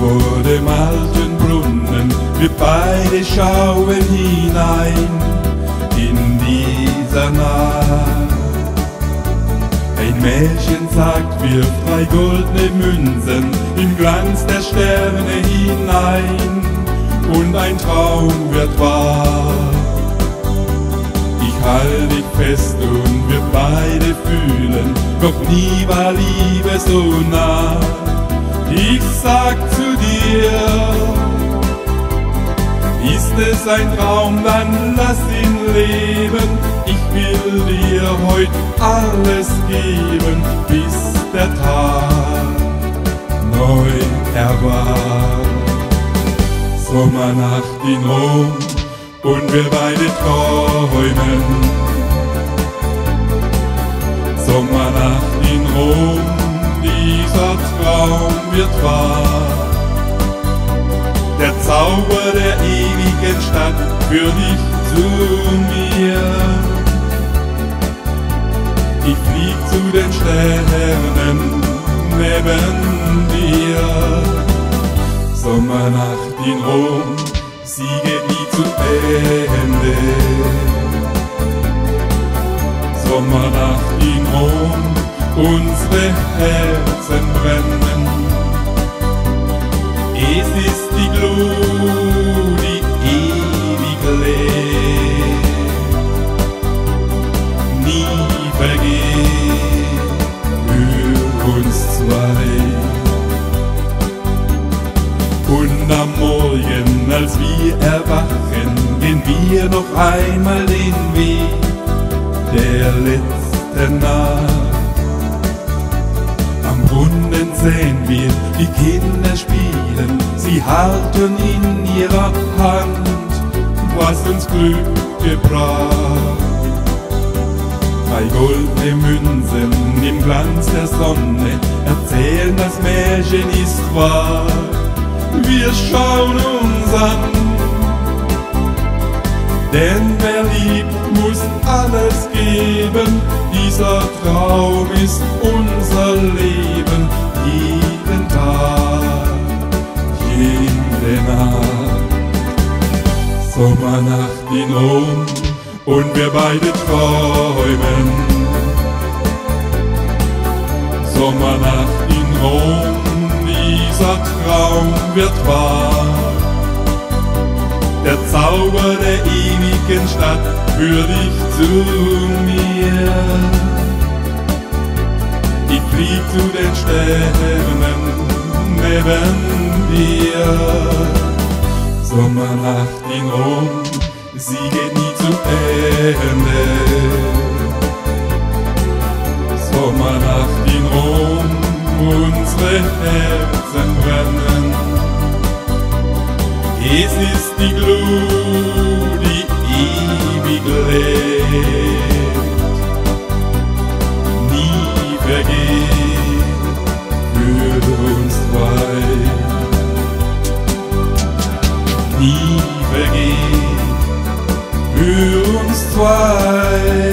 vor dem alten Brunnen, wir beide schauen hinein in dieser Nacht. Mädchen sagt, wirf drei goldene Münzen im Glanz der Sterne hinein und ein Traum wird wahr. Ich halte dich fest und wir beide fühlen, noch nie war Liebe so nah. Ich sag zu dir, ist es ein Traum, dann lass ihn leben. Ich will dir heut alles geben, bis der Tag neu erwacht. Sommernacht in Rom und wir beide träumen. Sommernacht in Rom, dieser Traum wird wahr. Zauber der ewigen Stadt führt dich zu mir. Ich flieg zu den Sternen neben dir. Sommernacht in Rom, sie geht nie zu Ende. Sommernacht in Rom, unsere Herzen brennen. Es ist die Glut, die ewig lebt, nie vergeht für uns zwei. Und am Morgen, als wir erwachen, gehen wir noch einmal den Weg der letzten Nacht. Am Brunnen sehen wir die Kinder spielen, sie halten in ihrer Hand, was uns Glück gebracht. Drei goldene Münzen im Glanz der Sonne erzählen, das Märchen ist wahr. Wir schauen uns an, denn wer liebt, muss alles geben. Dieser Traum ist unser Leben, jeden Sommernacht in Rom und wir beide träumen. Sommernacht in Rom, dieser Traum wird wahr. Der Zauber der ewigen Stadt führt dich zu mir. Ich flieg zu den Sternen neben dir. Sommernacht in Rom, sie geht nie zu Ende. Sommernacht in Rom, unsere Herzen brennen. Es ist die Glut, die ewig lebt. twice.